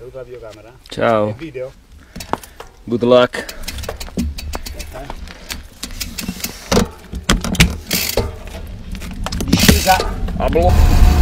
Saluta la videocamera. Ciao. Il video? Good luck. Discesa. a blocco.